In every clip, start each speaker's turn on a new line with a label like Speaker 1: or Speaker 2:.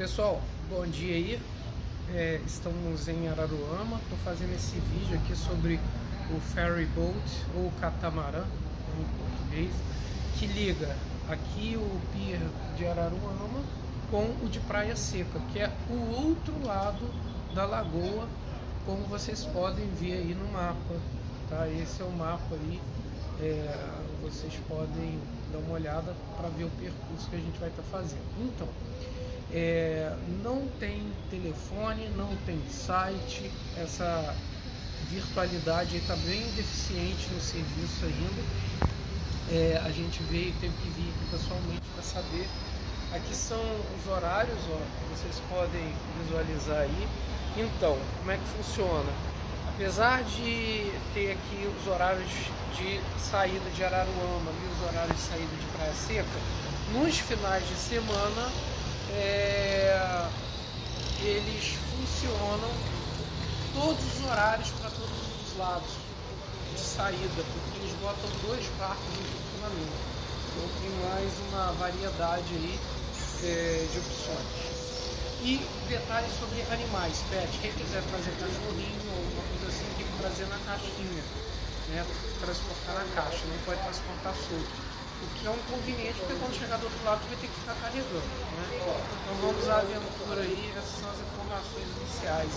Speaker 1: Pessoal, bom dia aí. É, estamos em Araruama. Estou fazendo esse vídeo aqui sobre o ferry boat ou catamarã em português, que liga aqui o pier de Araruama com o de Praia Seca, que é o outro lado da lagoa, como vocês podem ver aí no mapa. Tá? Esse é o mapa aí. É, vocês podem dar uma olhada para ver o percurso que a gente vai estar tá fazendo. Então, é, não tem telefone, não tem site, essa virtualidade está bem deficiente no serviço ainda. É, a gente veio, teve que vir aqui pessoalmente para saber. Aqui são os horários, ó, vocês podem visualizar aí. Então, como é que funciona? Apesar de ter aqui os horários de saída de Araruama e os horários de saída de Praia Seca, nos finais de semana é, eles funcionam todos os horários para todos os lados de saída, porque eles botam dois barcos em funcionamento. Então tem mais uma variedade aí é, de opções. E detalhes sobre animais, pet. Quem quiser trazer cachorrinho ou alguma coisa assim, tem que trazer na caixinha, né? Transportar na caixa, não pode transportar solto o que é um inconveniente, porque quando chegar do outro lado vai ter que ficar carregando. Né? Então vamos à aventura aí, essas são as informações iniciais.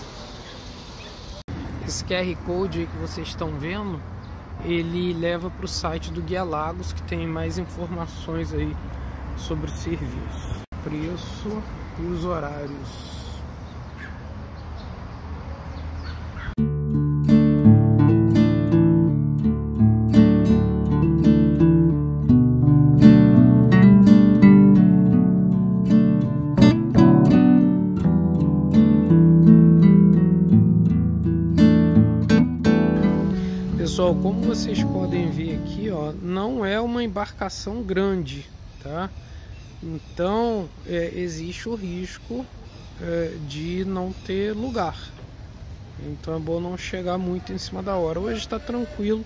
Speaker 1: Esse QR Code que vocês estão vendo, ele leva para o site do Guia Lagos, que tem mais informações aí sobre o serviço. Preço e os horários. Pessoal, como vocês podem ver aqui, ó, não é uma embarcação grande, tá? Então é, existe o risco é, de não ter lugar. Então é bom não chegar muito em cima da hora. Hoje está tranquilo,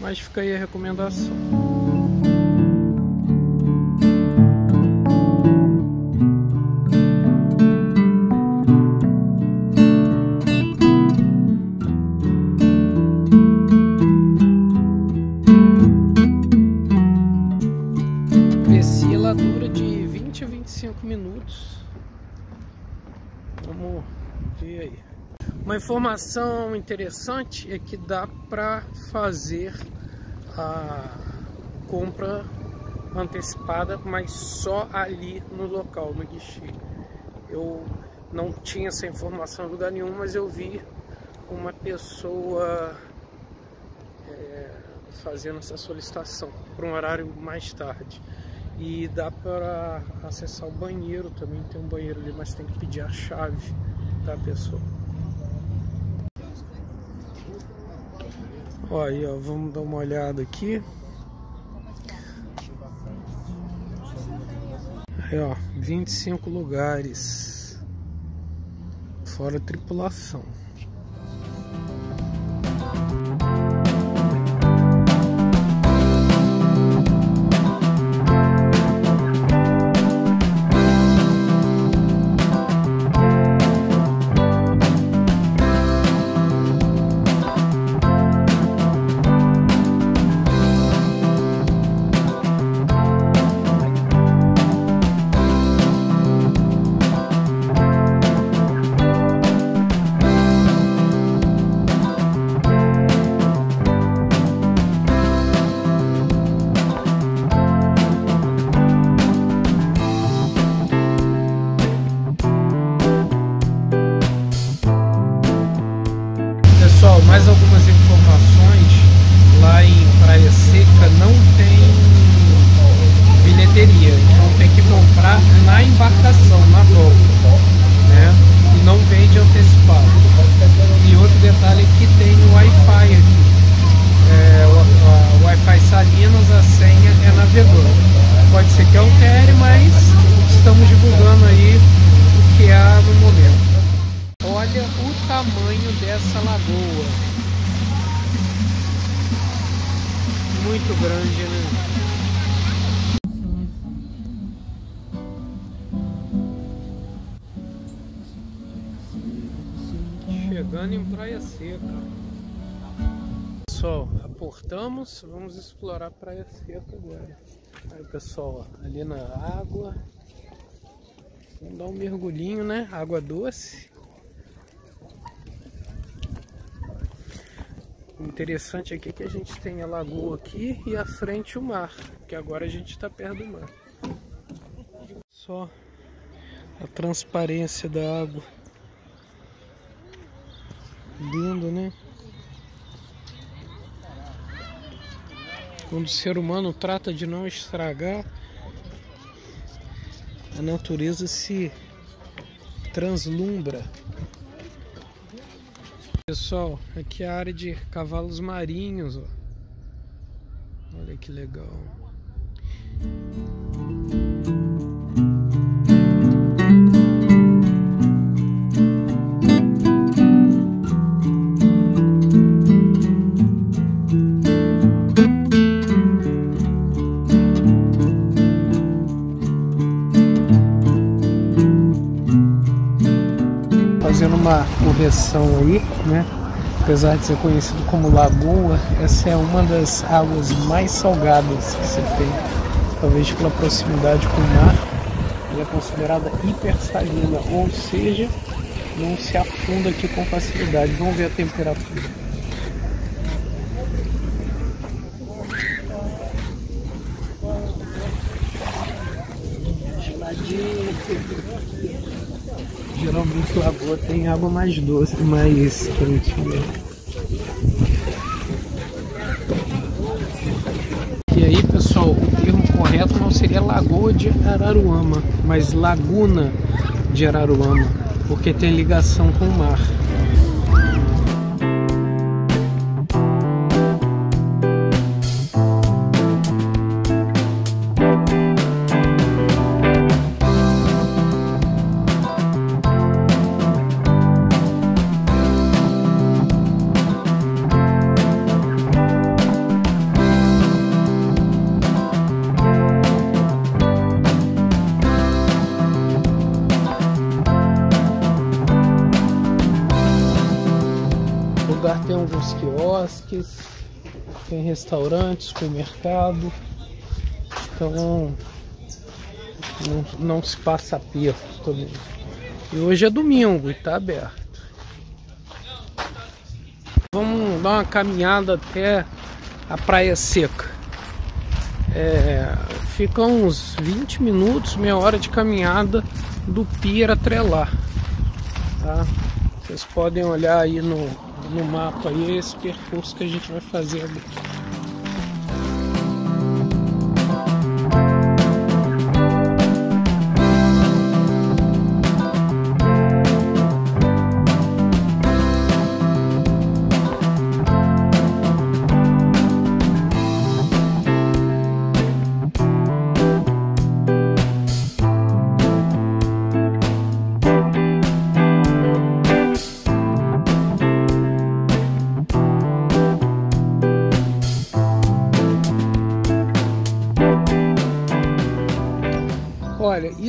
Speaker 1: mas fica aí a recomendação. Uma informação interessante é que dá para fazer a compra antecipada, mas só ali no local, no guichê. Eu não tinha essa informação em lugar nenhum, mas eu vi uma pessoa é, fazendo essa solicitação para um horário mais tarde. E dá para acessar o banheiro também, tem um banheiro ali, mas tem que pedir a chave da pessoa. Ó, aí, ó, vamos dar uma olhada aqui. Aí, ó, 25 lugares. Fora tripulação. Pessoal, mais algumas informações. Lá em Praia Seca não tem bilheteria, então tem que comprar na embarcação, na volta, né? E não vende antecipado. E outro detalhe é que tem o Wi-Fi aqui. É, o, Wi-Fi Salinas, a senha é navegando. Pode ser que altere, mas estamos divulgando aí o que há no momento. Chegando em Praia Seca. Pessoal, aportamos, vamos explorar Praia Seca agora. Aí pessoal, ali na água. Vamos dar um mergulhinho, né? Água doce. O interessante aqui é que a gente tem a lagoa aqui e à frente o mar, que agora a gente está perto do mar. Só a transparência da água. Lindo, né? Quando o ser humano trata de não estragar, a natureza se translumbra. Pessoal, aqui é a área de cavalos marinhos. Ó. Olha que legal. Correção aí, né? Apesar de ser conhecido como lagoa, essa é uma das águas mais salgadas que você tem, talvez pela proximidade com o mar. Ela é considerada hipersalina, ou seja, não se afunda aqui com facilidade. Vamos ver a temperatura. Geladinho. Geralmente lagoa tem água mais doce, mais quentinha. E aí, pessoal, o termo correto não seria Lagoa de Araruama, mas Laguna de Araruama, porque tem ligação com o mar. Tem alguns quiosques, tem restaurantes, supermercado, então não, não se passa aperto. E hoje é domingo e está aberto. Vamos dar uma caminhada até a Praia Seca. É, fica uns 20 minutos, meia hora de caminhada do pier lá. Tá? Vocês podem olhar aí no, no mapa aí esse percurso que a gente vai fazer ali.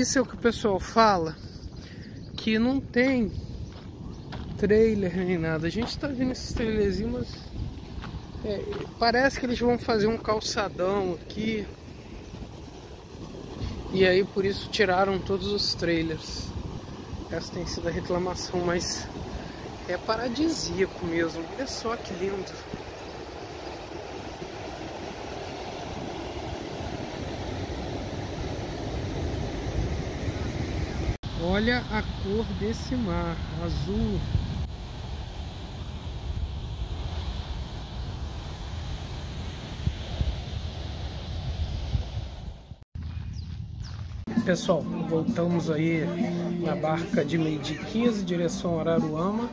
Speaker 1: Isso é o que o pessoal fala, que não tem trailer nem nada. A gente tá vendo esses trailerzinhos, mas é, parece que eles vão fazer um calçadão aqui. E aí por isso tiraram todos os trailers. Essa tem sido a reclamação, mas é paradisíaco mesmo. Olha só que lindo. Olha a cor desse mar, azul. Pessoal, voltamos aí na barca de meio de 15, direção Araruama.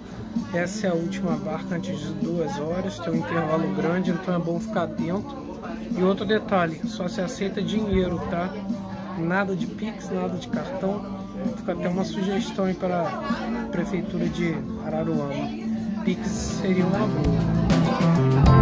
Speaker 1: Essa é a última barca antes de duas horas, tem um intervalo grande, então é bom ficar atento. E outro detalhe, só se aceita dinheiro, tá? Nada de Pix, nada de cartão, Fica até uma sugestão aí para a Prefeitura de Araruama. Pix seria uma boa.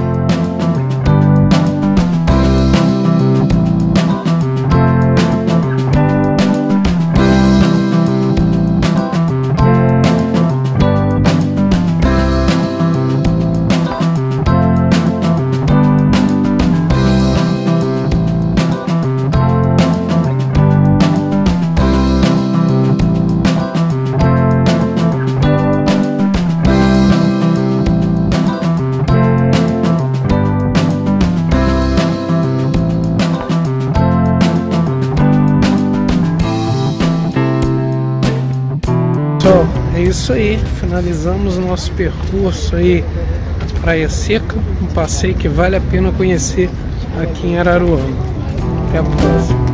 Speaker 1: Isso aí, finalizamos o nosso percurso aí Praia Seca, um passeio que vale a pena conhecer aqui em Araruama. Até a próxima.